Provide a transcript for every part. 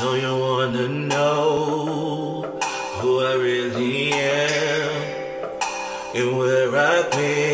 So you wanna know who I really am and where I've been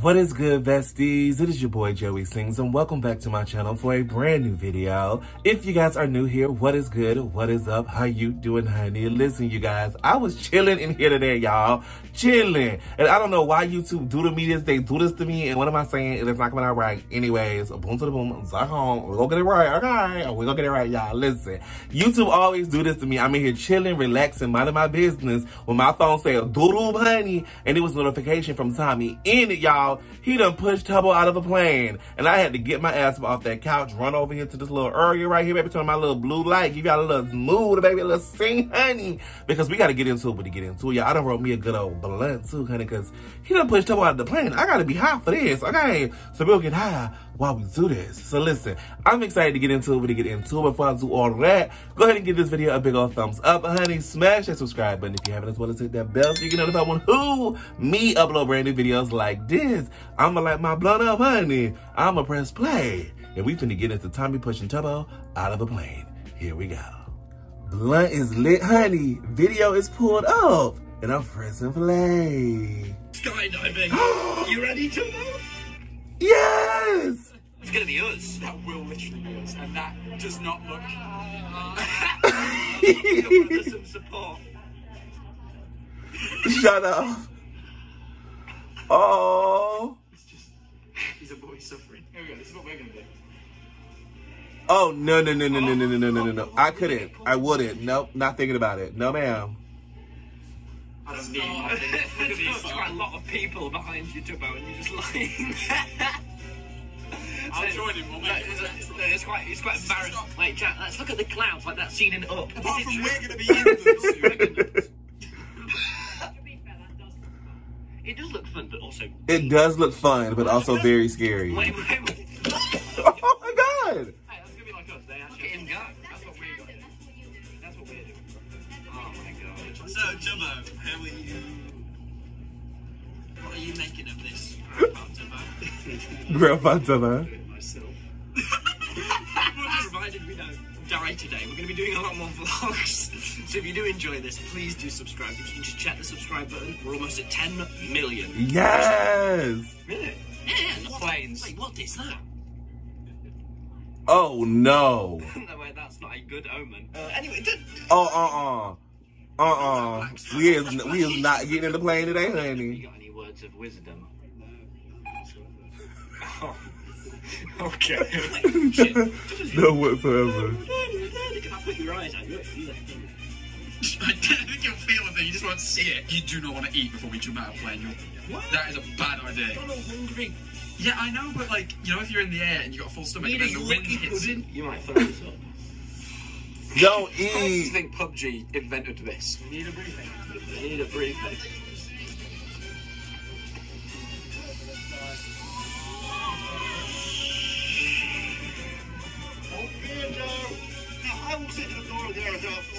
What is good, besties? It is your boy Joey Sings, and welcome back to my channel for a brand new video. If you guys are new here, what is good? What is up? How you doing, honey? Listen, you guys, I was chilling in here today, y'all. Chilling. And I don't know why YouTube do to me this. They do this to me, and what am I saying? It's not coming out right. Anyways, boom to the boom. Zach home. We're gonna get it right, okay? We're gonna get it right, y'all. Listen, YouTube always do this to me. I'm in here chilling, relaxing, minding my business when my phone say doodle honey, and it was notification from Tommy. In it, y'all he done pushed Tubbo out of a plane. And I had to get my ass off that couch, run over here to this little area right here, baby, turn my little blue light, give y'all a little mood, baby, a little sing, honey. Because we got to get into it, but to get into it, y'all, I done wrote me a good old blunt, too, honey, because he done pushed Tubbo out of the plane. I got to be high for this, okay? So we'll get high while we do this. So listen, I'm excited to get into it, to get into it. Before I do all that, go ahead and give this video a big old thumbs up, honey. Smash that subscribe button if you haven't, as well as hit that bell so you get notified when who me upload brand new videos like this. I'ma light my blunt up, honey. I'ma press play. And we finna get into Tommy pushing Tubbo out of a plane. Here we go. Blunt is lit, honey. Video is pulled up. And I'm pressing play. Skydiving. you ready to move? Yes! It's gonna be us. That will literally be us, and that does not look. Some support. Shut up. Oh. It's just. He's a boy suffering. Here we go. This is what we're gonna do. Oh, no, no, no, no, no, no, no, no, no, no, no. I couldn't. I wouldn't. Nope, not thinking about it. No, ma'am. I don't. Look at these. There's quite a lot of people behind you, Tubbo, and you're just lying there. I'll join him. We'll make it It's, natural. it's quite, it's quite embarrassing. Wait, Jack, let's look at the clouds like that scene in Up. Apart from it we're going to be in them soon. It does look fun, but also. It does look fun, but also very scary. Wait, wait, wait. Oh my god! Hey, that's gonna be like us. They actually Look at him go. That's what we're doing. That's what we're doing. Oh my god. So, Jumbo, how are you? What are you making of this? Grandpa Tubbo. myself. Provided doing a lot more vlogs. So if you do enjoy this, please do subscribe. If you can just check the subscribe button, we're almost at 10 million. Yes! Really? Yeah, the planes. Wait, what is that? Oh no. no, wait, that's not a good omen. Uh, anyway, d- Oh, uh-uh. Uh-uh. We is, we is not getting in the plane today, honey. you got any words of wisdom? Oh. okay. Shit. No whatsoever. If I put your eyes out, you won't feel. I think you'll feel it, but you just won't see it. You do not want to eat before we jump out of plane. You're, that is a bad idea. I'm not hungry. Yeah, I know, but like, you know, if you're in the air and you've got a full stomach and then the wind hits you. You might throw this up. Don't I eat. think PUBG invented this. We need a briefing. We need a briefing.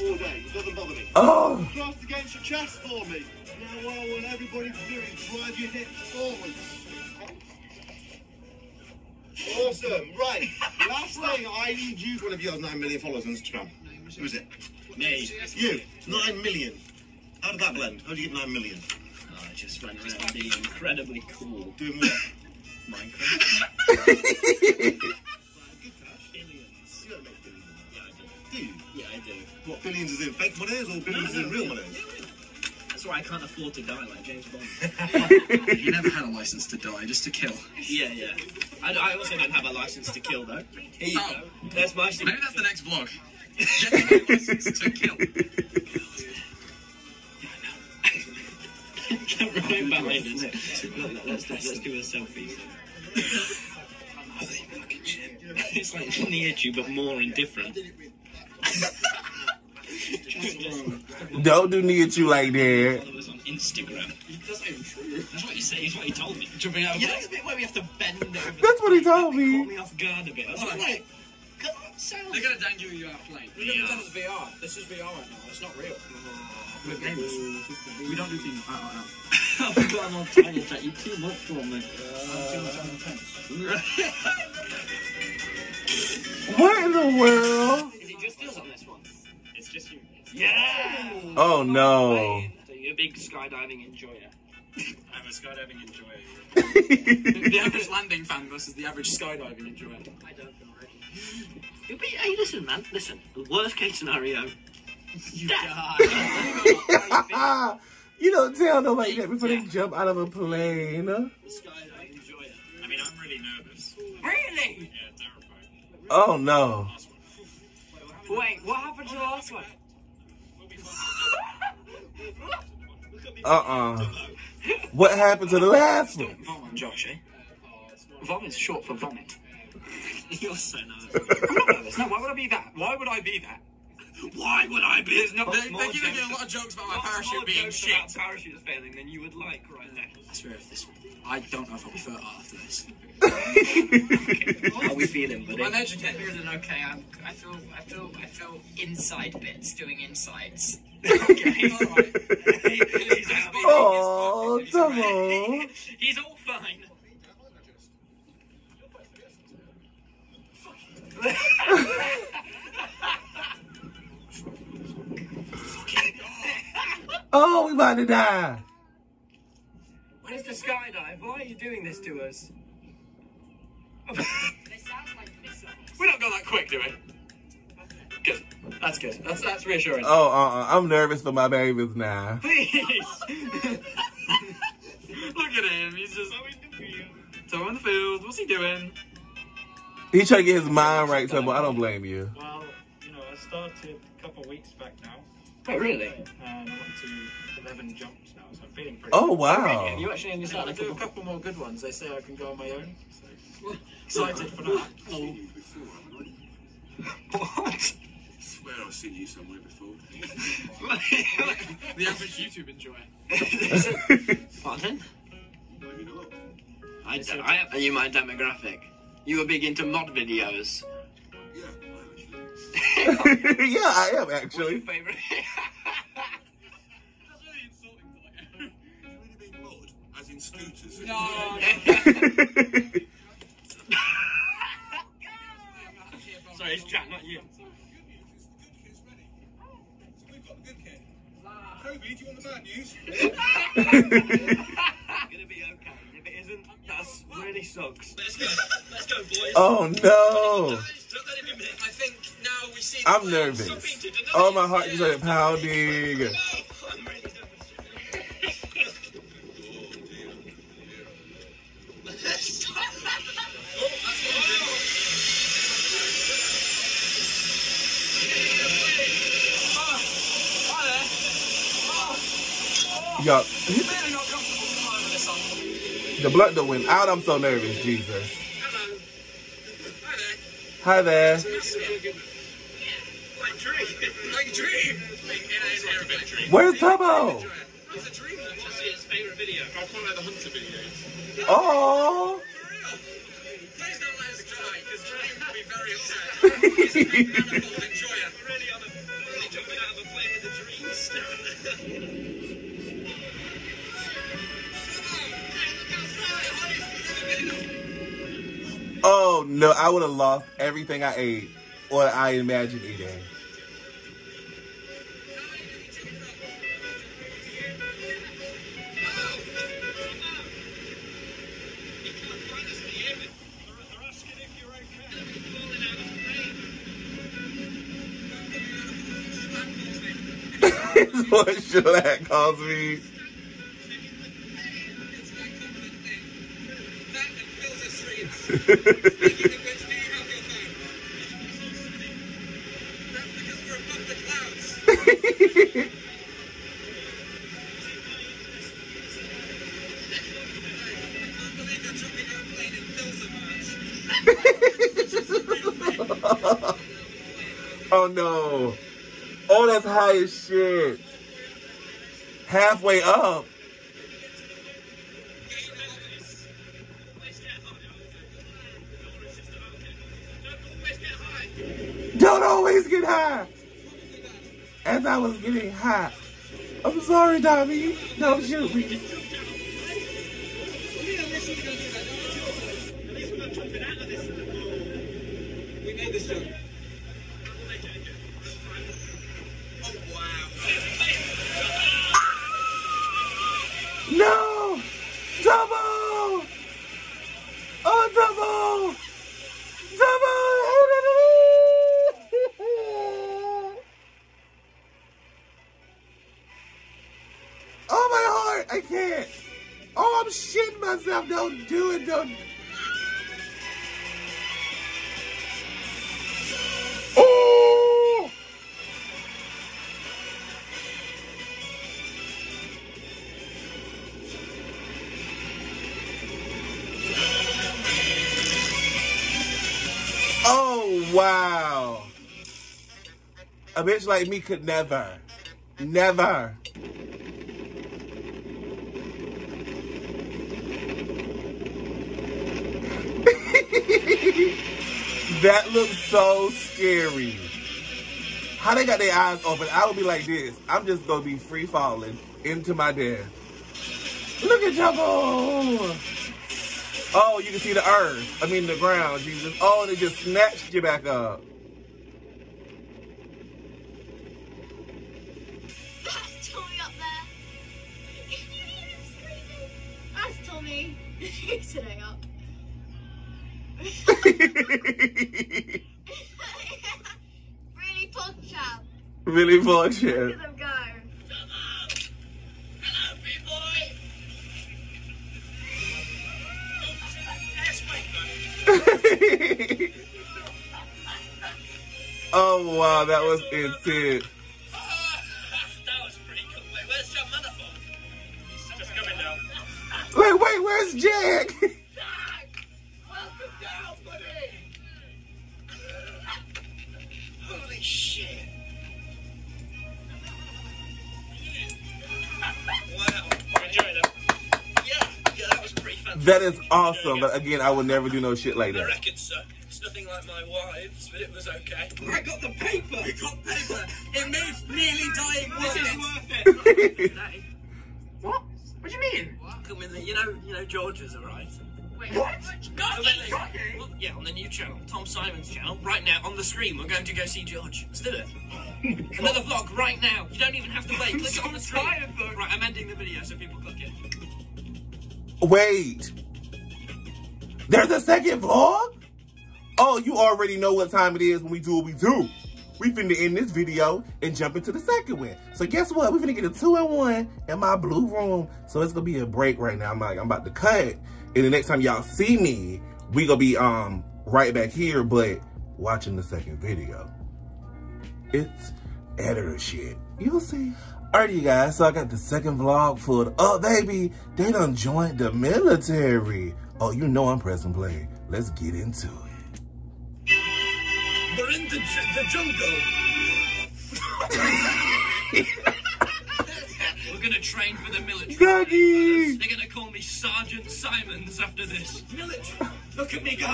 All day. It doesn't bother me. Oh. Thrust against your chest for me. Now what I want everybody to do is drive your hips forward. Awesome. Right. Last thing, I need you. One of yours, 9 million followers on Instagram. Who is it? Me. You. 9 million. How did that blend? How did you get 9 million? Oh, I just went around being incredibly cool. Doing what? Minecraft. Good cash. Billions. You don't make billions. Yeah, I do. Do you? Yeah, I do. What, billions is in fake monies or billions No, in no, real yeah, monies? yeah. That's why I can't afford to die like James Bond. You never had a license to die, just to kill. yeah, yeah. I, I also don't have a license to kill though. Here you Oh. go. There's my Maybe that's the next vlog. Get a license to kill. right behind us. Look, look, let's, let's do a selfie. Oh, Holy fucking shit. It's like near you, but more indifferent. Don't do near you like that. Followers on Instagram. That's not even true. That's what you say. It's what he told me. Jumping out. You know the bit where we have to bend over. That's what he told me. Caught me. me off guard a bit. I was like, wait, come on, sound. They're gonna dangle you out of plane. We never done It's VR. This is VR right now. It's not real. We're gamers. We don't do things out out out. I forgot I'm on tiny chat. You too much for me. too much on intense. What in the world? Is it just us on this one? It's just you. Yeah! Oh no. So you're a big skydiving enjoyer. I'm a skydiving enjoyer. The average landing fan versus the average skydiving enjoyer. I don't know already. Yeah, but, hey, listen, man. Listen. The worst case scenario. You die. you don't tell nobody that before they jump out of a plane. skydiving enjoyer. I mean, I'm really nervous. Really? Yeah, terrified. Oh no. Wait, what happened to the last one? Uh-uh. What happened to the last one? Vomit, Josh, eh? Vomit's short for vomit. You're so nervous. I'm not nervous. No, why would I be that? Why would I be that? Why would I be? There's not They, more they're giving jokes- a lot of jokes about my parachute being jokes shit. about parachutes failing than you would like right now. I swear if this, I don't know if I'll be fertile after this. How are we feeling, buddy? Uneducated. Feeling okay. I'm, I feel. I feel. I feel inside bits doing insides. okay. Alright. Oh, double. He's all fine. Oh, we about to die. Where's the skydive? Why are you doing this to us? They sound like missiles. We don't go that quick, do we? Good. That's good. That's that's reassuring. Oh, uh-uh. I'm nervous for my babies now. Please. Look at him. He's just throwing the field. So in the field. What's he doing? He trying to get his mind right, so I don't blame you. Well, you know, I started a couple of weeks back now, oh, really? and I'm up to 11 jumps now, so I'm feeling pretty Oh, wow. You actually only I'll started do a a couple. couple more good ones. They say I can go on my own. So excited for that. Oh. What? swear I've seen you somewhere before. The average YouTube enjoyer. Pardon? Maybe not. I, d- I, are you my demographic? You were big into mod videos. Yeah, I actually. yeah, I am What's your actually. favorite? Mod? As in scooters? No. Sorry, it's Jack, not you. So we've got the good kid. Kobe, do you want the bad news? gonna be okay. If it isn't, that's really sucks. Let's go. Let's go, boys. Oh, no. Don't let him in. I think now we see. I'm nervous. Oh, my heart just started pounding. Y'all, Really not comfortable flying with this on. the blood don't went out. I'm so nervous, Jesus. Hello. Hi there. Hi there. Like dream. Like dream. A dream. Where's Tubbo? It's a dream. Just his favourite video. I quite like the Hunter videos. Oh. For real. Please don't let us die, because Dream will be very upset. He's a big enjoyer. Oh, no. I would have lost everything I ate or I imagined eating. what Shellac calls me. Oh no. Oh, that's high as shit. Halfway up. I was getting hot. I'm sorry, Tommy. Don't shoot me. Don't do it! Don't. Oh! Oh, wow. A bitch like me could never, never. That looks so scary. How they got their eyes open? I would be like this. I'm just gonna be free falling into my death. Look at Jumbo! Oh, you can see the earth. I mean the ground, Jesus. Oh, they just snatched you back up. That's Tommy up there. Can you hear him screaming? That's Tommy. He's today up. Really punch out. really Look bullshit. at them go. Hello, big boy. Yes, mate. oh wow, that was intense. That was pretty cool. Wait, where's John Manifold? Just coming down. Wait, wait, where's Jack? Jack! that was pretty fantastic. that is awesome, but again, I would never do no shit like I that. reckon so. It's nothing like my wives, but it was okay. I got the paper! We got paper! It made nearly dying worth This is worth it. What? What do you mean? Come in there, you know, you know, George's alright. Wait, what? Come in there. Well, yeah, on the new channel, Tom Simons' channel, right now on the screen, we're going to go see George. Let's do it. Another vlog right now. You don't even have to wait. Click it on the screen. tired. Right, I'm ending the video so people click it. Wait. There's a second vlog? Oh, you already know what time it is when we do what we do. We finna end this video and jump into the second one. So guess what? We finna get a two and one in my blue room. So it's gonna be a break right now. I'm like, I'm about to cut. And the next time y'all see me, we gonna be um right back here, but watching the second video. It's editor shit. You'll see. Alright, you guys, so I got the second vlog for the, oh, baby, they done joined the military. Oh, you know I'm pressing play. Let's get into it. We're in the, the jungle. We're gonna train for the military. Daddy! They're gonna call me Sergeant Simons after this. Military. Look at me go.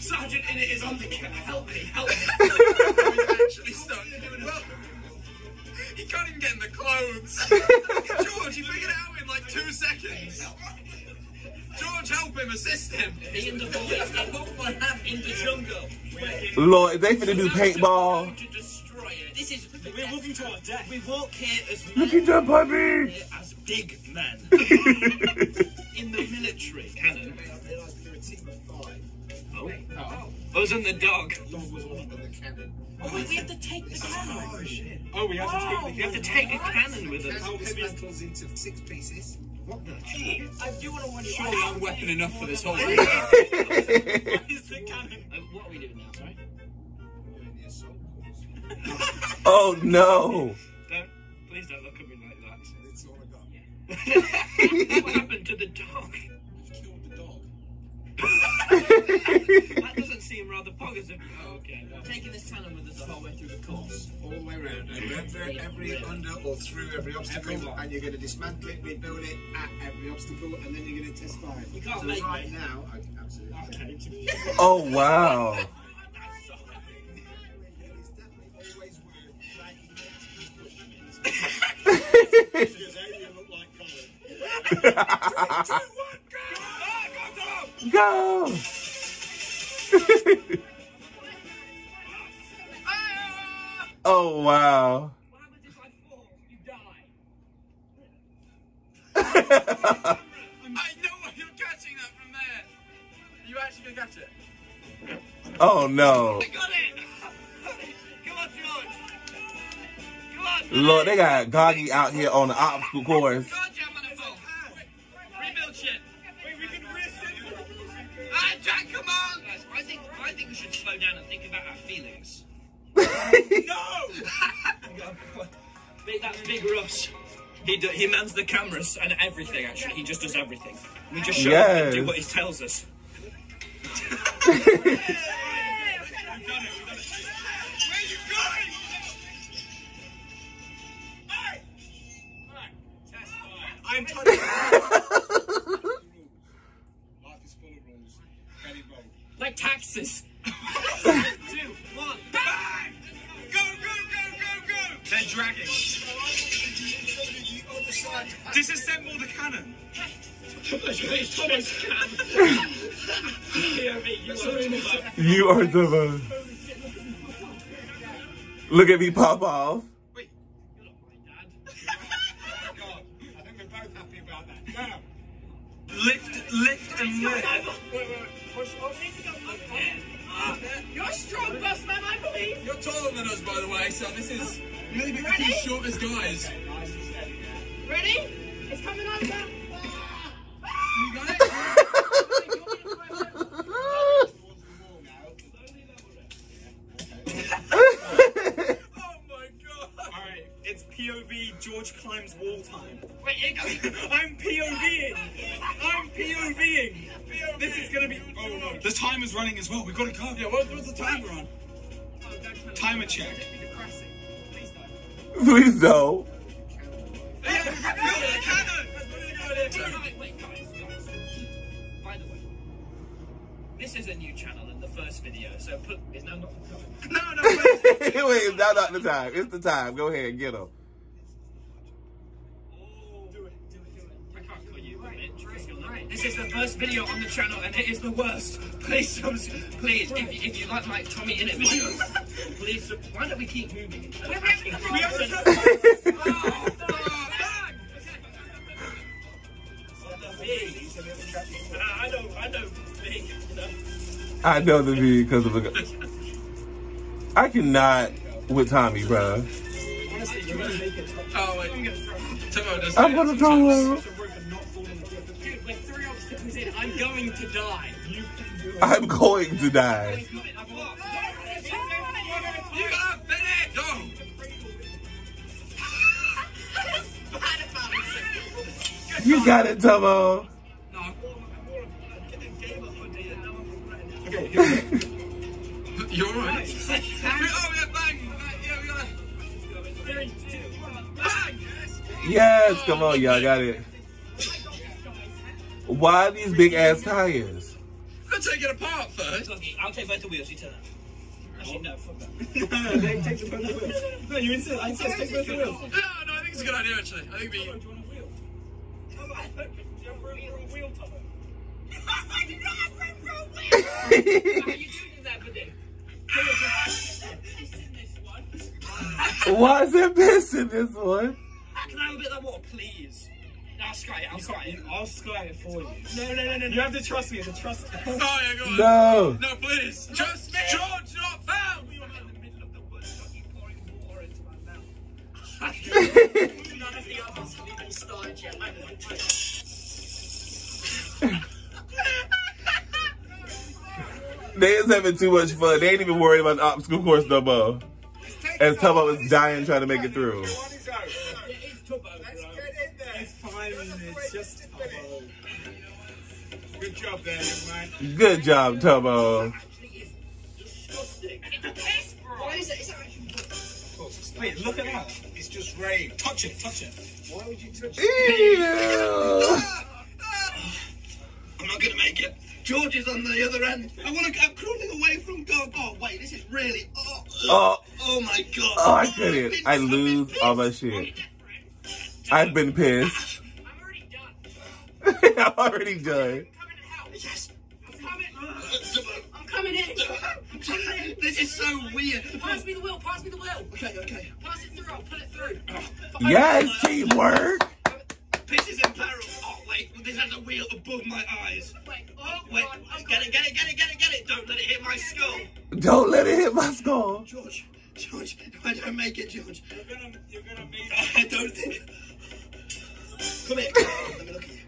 Sergeant Innit is on the ca- Help me, help me. actually stuck. Well, he can't even get in the clothes. George, he figured it out in like two seconds. George, help him, assist him. Me and the boys, they won't have in the jungle. Lord, if they finna do paintball. To destroy it. This is. We're walking to our death. We walk here as Look men, at that puppy! here as big men. in the military. Cannon. Oh. Oh, was on the dog. Oh, wait, we have to take the cannon. Oh, we have to take the We have to take a cannon with us. dismantles into six pieces. What the? I do want to watch. Surely I'm weapon enough for this whole What video. the cannon? Uh, what are we doing now, sorry? Doing the assault course. Oh no! Don't, please don't look at me like that. That's all I got. what happened to the dog? That doesn't seem rather positive. Oh, okay. no. Taking this cannon with us the whole way through the course. All the way around. Every, every under or through every obstacle. Everyone. And you're going to dismantle it, rebuild it at every obstacle, and then you're going to test fire. You can't so make right me. now, I, absolutely. Okay. Oh wow! It is definitely always worth making it Because Adrian looked like Colin. Go! Oh wow. What happens if I fall? You know you're catching that from there. You actually gonna catch it? oh no. I got it! Come on, George! Come on! Lord, they got Goggy out here on the obstacle course. We should slow down and think about our feelings. No! Big, that's Big Russ. He, do, he mans the cameras and everything, actually. He just does everything. We just show him and do what he tells us. Where are you going? Hey! Alright, test fire. I'm touching. Life is full of rules. Like taxes. Two, one, bang! Go, go, go, go, go! They're dragging. Disassemble the cannon. You are the most. Look at me pop off. Wait. God, I think we're both happy about that. Now, lift, lift, and lift. You're a strong bus man, I believe. You're taller than us, by the way, so this is maybe the two shortest guys. Ready? It's coming over. You got it? Oh my god! Alright, it's POV George climbs wall time. Wait, it goes. I'm POVing! I'm POVing! This is gonna be. Oh no. The timer's running as well. We've got to go. Yeah, what, what's the timer on? Timer check. Please don't. Yeah, build the cannon! Wait, wait, guys, guys. By the way, this is a new channel in the first video, so put. Is now not the time? No, no, wait. Wait, it's not, not the time. It's the time. Go ahead, get him. I can't call you a bitch because you're not. This is the first video on the channel and it is the worst. Please, subs- please, if you, if you like my TommyInnit videos, please, why don't we keep moving? instead of asking for We have consent? to I know, I know, big, you know. I know the V because of a. I cannot with Tommy, bro. Oh, wait. Tomo does I'm gonna throw him. I'm going to die. You I'm going to die. You gotta finish! Go! You got it, Tomo. You're alright. oh, yeah, bang! Yeah, we gotta. Bang! Yes, come on, y'all got it. Why are these big ass tires? Let's take it apart first. I'll take both the wheels. You turn that. Actually, no, fuck that. No, you insist. I insist. Take both the wheels. No, no, I think it's a good idea, actually. I think we. How you doing that, but then? Why is there piss in this one? Can I have a bit of that water, please? No, I'll sky it. I'll sky it. I'll sky it for you. No, no, no, no. You have to trust me. It's a trust. Oh, yeah, go on. No. No, please. Just me. George, not found. We were in the middle of the woods, fucking pouring water into my mouth. None of the others have even started yet. I don't They is having too much fun. They ain't even worried about the obstacle course no more. As Tomo is dying trying to make it through. Job there, man. Good job, Tomo. Why is it? Is Wait, look at that. It's just rain. Touch it. Touch it. Why would you touch it? Ew. I'm not gonna make it. George is on the other end. I want to. I'm crawling away from God. Oh wait, this is really. Oh, Oh, oh my God. oh, I couldn't. I lose all my shit. I've been pissed. I'm already done. I'm already done. Coming to help. Yes. I'm coming. I'm coming in. I'm coming in. This is so weird. Pass me the wheel, pass me the wheel. Okay, okay. Pass it through, I'll pull it through. Yes, teamwork. Piss is in peril. Oh, wait. This has a wheel above my eyes. Wait, Oh, wait. Get it, get it, get it, get it, get it. Don't let it hit my skull. Don't let it hit my skull. George, George, if I don't make it, George. You're gonna, you're gonna make it. I don't think. Come here. Let me look at you.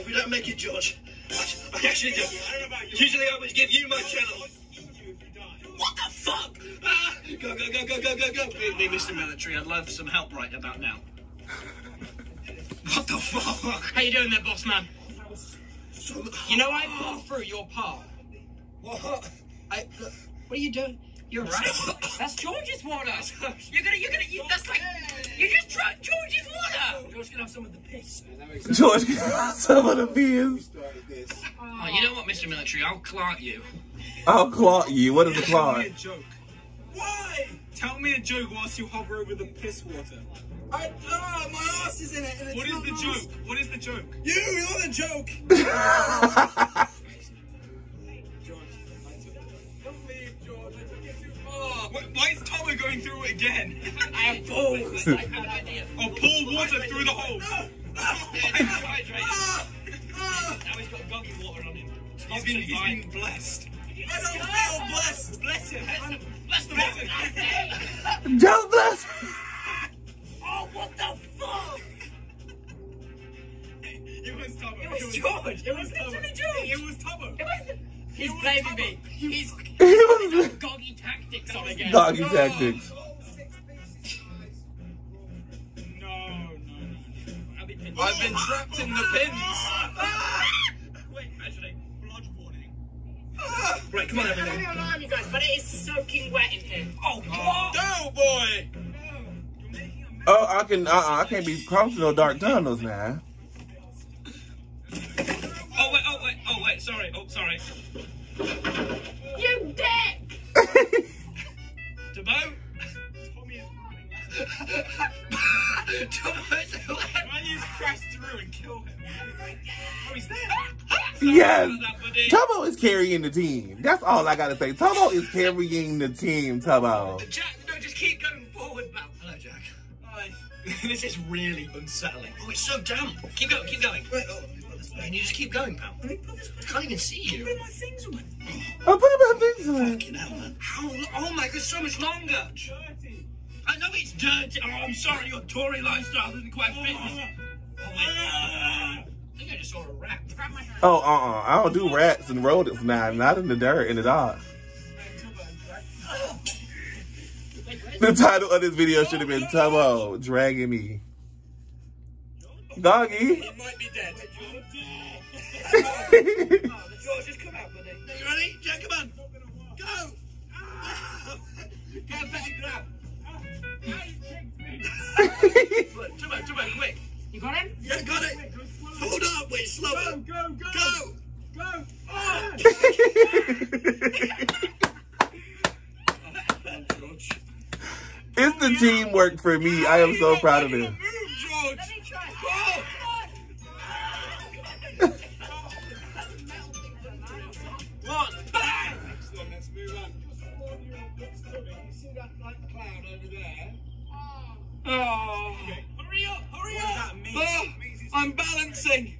If we don't make it, George, I, I actually do. Usually I would give you my channel. Go, go, go, go, go, go, go. Me, me, Mr. Military, I'd love some help right about now. What the fuck? How you doing there, boss man? So, You know I pulled through your part. what? I, look, what are you doing? You're right. That's George's water. You're gonna, you're gonna, you, that's like, you just drank George's water. George's gonna have some of the piss. George, some of the beers. Oh, oh, you know what, Mr. Military? I'll clout you. I'll clock you. What is a Tell Why? Tell me a joke whilst you hover over the piss water. I, oh, my ass is in it. And it's What is the nice. joke? What is the joke? You, you're the joke. Don't leave, George. I took it too far. Why, why is Tomo going through it again? I have balls. I have an idea. Oh, pour water through the holes. Ah, ah. Now he's got goggy water on him. He's been, he's been blessed. I don't feel blessed. Bless him. Bless the Bless water. him. Don't bless. Oh, what the fuck? It was Tomo. It was George. It was Tomo. literally George. It was Tomo. It was. He's blaming me. He's He was goggy tactics on again. goggy tactics. I can. Uh, uh I can't be crossing no dark tunnels now. Oh, wait, oh, wait, oh, wait, sorry, oh, sorry. You dick! Debo? Tommy is running. Debo, Man, you just through and kill him. Oh, he's there. Yes. buddy. Tomo is carrying the team. That's all I gotta say. Tomo is carrying the team, Tomo. Jack, no, just keep going forward, pal. Hello, Jack. Hi. this is really unsettling. Oh, it's so damp. Keep going, keep going. Wait, oh, and you just keep going, pal. I can't even see you. My things away. I'm putting my things away. Fucking hell, man. How? Oh my god, so much longer. Dirty. I know it's dirty. Oh, I'm sorry, your Tory lifestyle doesn't quite fit. this. Oh, wait. I think I just saw a rat. Grab my hand. Oh, uh, uh I don't do rats and rodents now. Not in the dirt, in the dark. The title of this video should have been Tomo dragging me. Doggy. He might be dead. George, just come out, buddy. You ready? Jack, come on. Go. Get a better grab. Look, Come on, come on, quick. You got him? Yeah, got it. Hold up, wait, slower. Go, go, Go. go. Oh. it's the teamwork for me. I am so proud of Move. George. Let me try. Oh. One. Bang. Excellent, let's move on. You see that like cloud over there? Oh. Hurry up, hurry up. Oh, It I'm balancing.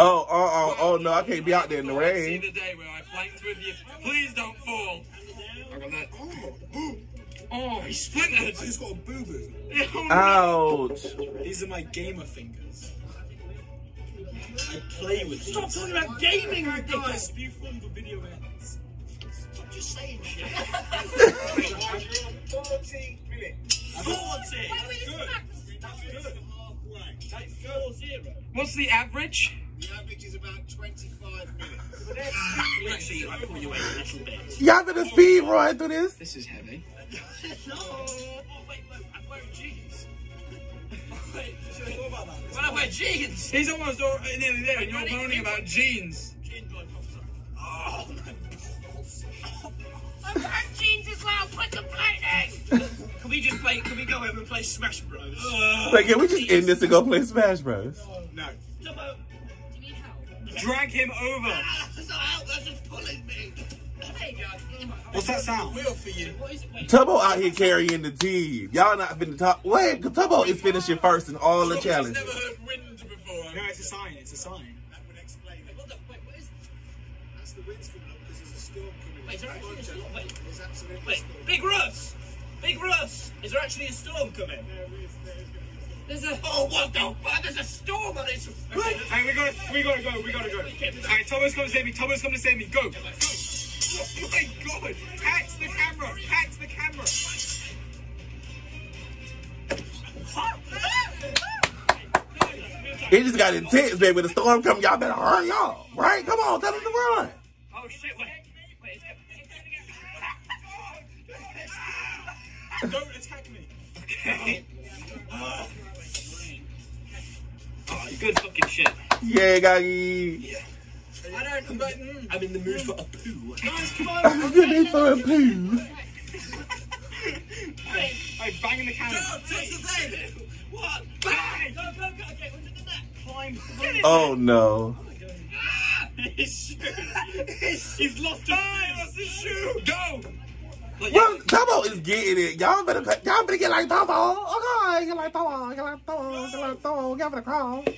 Oh, oh, oh, oh no, I can't be out there in the See rain. the day where I flanked with you. Please don't fall. I got that. Oh, he splintered. I just got a boo boo. Ouch. These are my gamer fingers. I play with these. Stop talking about gaming, you Guys, guys. before the video ends. Stop just saying shit. 40 minutes. 40. Good. That's good. That's four zero. What's the average? The average is about 25 minutes. Actually, I pull you away a little bit. Y'all gonna speed run through this? This is heavy. No. Oh, wait, wait, I'm wearing jeans. wait, Should have thought about that. when I wear jeans. He's almost all, nearly there, and you're moaning about jeans. Jean blood comes. Oh, my balls. I'm wearing jeans as well. Quit complaining. Can we just play, can we go over and play Smash Bros? Uh, like, can we just end this and go play Smash Bros? No. Dumbo. Do you need help? Drag him over. Ah, that's not help, that's just pulling me. There you go. What's that sound? Wheel for you. Tubbo out here carrying the team. Y'all not finna talk. Wait, Tubbo is finishing first in all the I've challenges. never heard wind before. No, it's a sign. It's a sign. That would explain it. What the, wait, what is, That's the wind's coming up because there's a storm coming. wait, is there actually a storm? Wait, There's absolutely wait. Big Russ! Big Russ! Is there actually a storm coming? There's a, oh, what the fuck? There's a storm on its... Hey, we gotta, we gotta go. We gotta go. Alright, Tomo's come to save me. Tomo's come to save me. Go. Oh my god! Catch the camera! Catch the camera! It just got intense, baby. With the storm coming, y'all better hurry up. Right? Come on, tell them to run. Oh, shit, wait. Wait, it's. Don't attack me. Oh, good fucking shit. Yeah, Goggy. I don't... But, mm, I'm in the mood for a poo. Guys, come on! I'm gonna for a poo. Hey, bang in the camera. Touch the thing! What? Bang! Go, go, go. Okay, under the net. Climb. Oh no. His shoe. He's lost his He lost his shoe. Go! Well, Tubbo is getting it. Y'all better, y'all better get like Tubbo. Okay, get like Tubbo, get like Tubbo, get like Tubbo, give it a crawl. Go!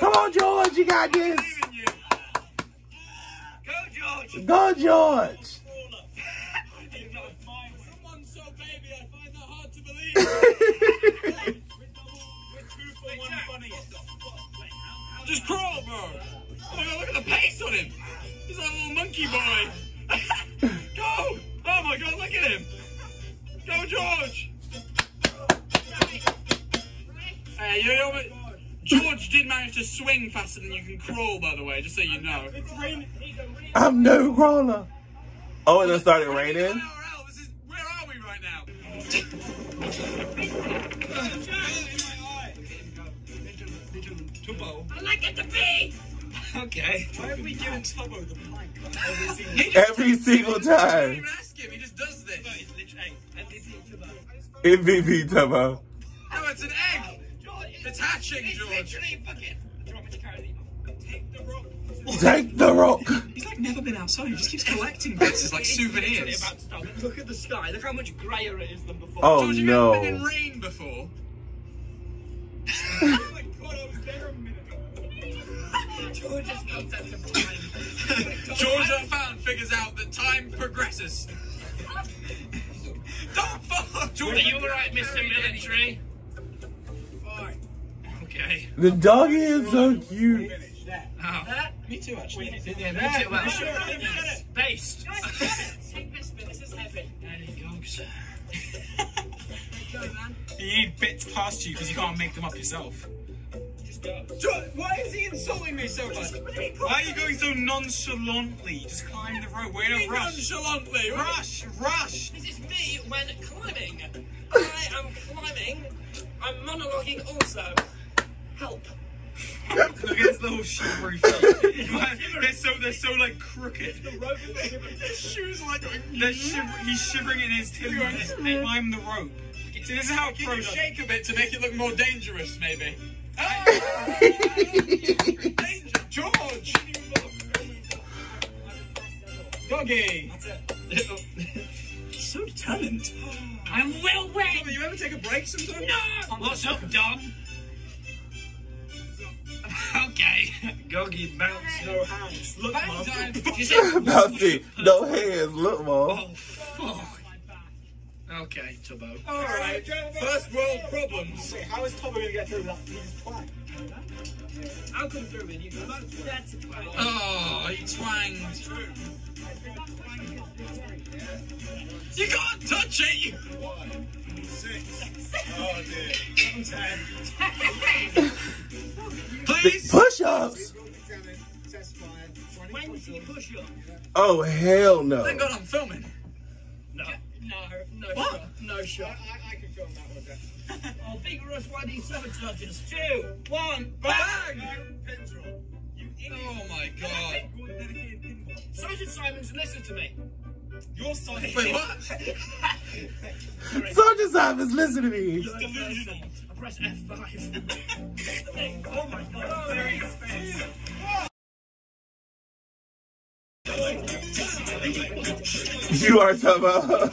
Come on, George, you got this. Believe in you. Go, George! Go, George. Someone so baby, I find that hard to believe. We're two for one funny. Just crawl, bro. Oh my god, look at the pace on him. He's like a little monkey boy. Go! Oh my god, look at him. Go, George. Hey, you know what? George did manage to swing faster than you can crawl, by the way, just so you know. I'm no crawler. Oh, and it started raining. LRL, this where are we right now? Tubbo. I like it to be! Okay. Why have we given Tubbo the plank? Every single time. even ask him, he just does this. It's literally, MVP to that. MVP Tubbo. No, it's an egg. It's hatching, It's George. literally fucking... Do you want me to carry the... Take the rock. Take the rock. He's like never been outside. He just keeps collecting bits as like It's souvenirs. about to. Look at the sky. Look how much grayer it is than before. Oh George, have you ever been in no. rain before? Oh my god, I was there a minute ago. George's concept of time. George Unfound figures out that time progresses. Don't fuck! Are you alright, Mr. Military? Fine. Okay. The doggy is so cute. Finish that. That? Me too, actually. Yeah, me too. Well, you sure? Let me get it. Based. Take this bit. This is heavy. There you go, sir. Go, man. You need bits past you because you can't make them up yourself. Just go. Why is he insulting me so much? Why are you going so nonchalantly? Just climb the rope. We're in a rush. Nonchalantly. Rush, rush. This is me when climbing. I am climbing. I'm monologuing also. Help. Look at his little shivery feet. they're so they're so like crooked. The His shoes are like They're shiver- he's shivering in his timbers. Climb the rope. See, this is how Can pro you shake a bit to make it look more dangerous, maybe? Ah! Danger, George! Doggy. So determined. I'm well read. Will you ever take a break sometime? No. What's up, Dom? Okay. Goggy bounce. No hands. Look, Bang Mum. time! You said, Now see, no hands, look, mom. oh, oh fuck. Okay, Tubbo. Alright, first world problems. Wait, how is Tubbo going to get through that piece of plank? I'll come through with you. That's a twang. Oh, he twanged. You can't touch it! You... Six. Oh dear. Ten. Please! Push ups. Examine. Test fire. When did you push up? Oh hell no. Thank God I'm filming. No. No, no What? shot. No shot. I, I can film that one, Jeff. Oh, Big Russ, why do you sabotages? Two, one, Bang! Pins roll. Oh my God. Sergeant Simons, listen to me. Your son. Wait, what? Sergeant Simons, listen to me. Delusional. I press F5. oh my god. Very expensive. You are Tubbo.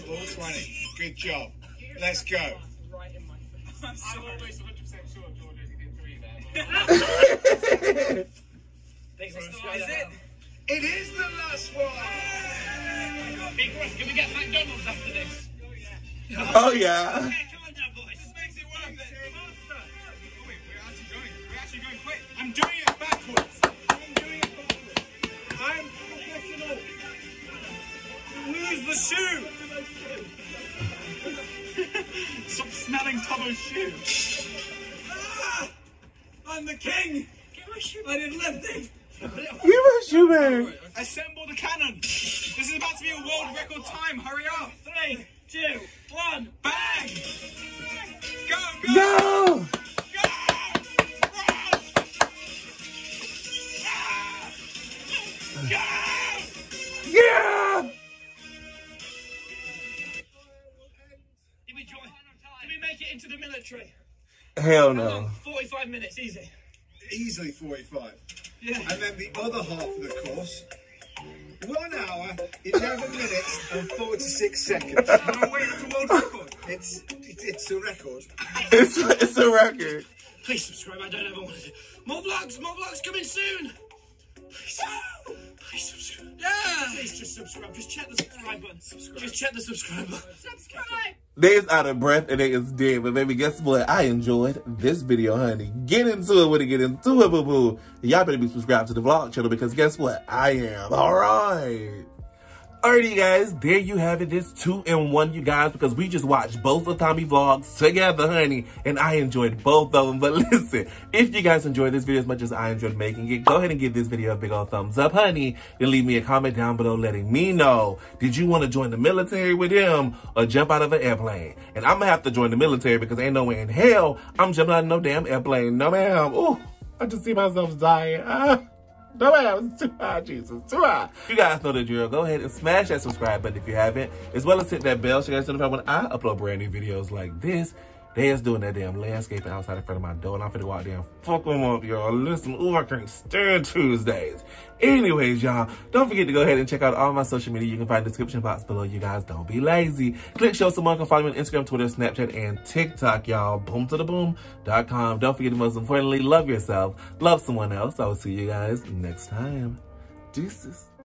420. Good job. Let's go. I'm almost 100% sure George only did three there. Is Is it? It is the last one. Big Russ, can we get McDonald's after this? Oh yeah. Come on now, boys. This makes it worth it. Faster. Oh, wait, we're actually going. We're actually going quick. I'm doing it backwards. I'm doing it backwards. I'm professional. Lose the shoe. Stop smelling Tomo's shoe. Ah, I'm the king. Get my shoe. I did lifting. You a shoeman. Assemble the cannon. This is about to be a world record time. Hurry up. Three, two, one. Bang. Go, go. No. Go! Run! Ah! Go! Yeah. The military? Hell no. 45 minutes, easy. Easily 45. Yeah. And then the other half of the course, one hour, 11 minutes, and 46 seconds. No way, that's a world record. It's, it, it's a record. It's it's a record. Please subscribe. I don't ever want to do more vlogs. More vlogs coming soon. Please, please subscribe. Yeah. Please just subscribe. Just check the subscribe button. Subscribe. Just check the subscribe button. Subscribe. They is out of breath and they is dead. But baby, guess what? I enjoyed this video, honey. Get into it when you get into it, boo boo. Y'all better be subscribed to the vlog channel because guess what? I am. All right. Alrighty, guys, there you have it. This two in one, you guys, because we just watched both of Tommy vlogs together, honey, and I enjoyed both of them. But listen, if you guys enjoyed this video as much as I enjoyed making it, go ahead and give this video a big old thumbs up, honey. Then leave me a comment down below letting me know, did you want to join the military with him or jump out of an airplane? And I'm gonna have to join the military because ain't no way in hell I'm jumping out of no damn airplane. No, ma'am. Ooh, I just see myself dying. Ah. No, man, was too high, Jesus, too high. You guys know the drill. Go ahead and smash that subscribe button if you haven't, as well as hit that bell so you guys notified when I upload brand new videos like this. They is doing that damn landscaping outside in front of my door, and I'm finna go out there and fuck them up, y'all. Listen, ooh, I can't stand Tuesdays. Anyways, y'all, don't forget to go ahead and check out all my social media. You can find in the description box below. You guys, don't be lazy. Click show someone can follow me on Instagram, Twitter, Snapchat, and TikTok, y'all. Boom to the boom.com. Don't forget to most importantly, love yourself, love someone else. I will see you guys next time. Deuces.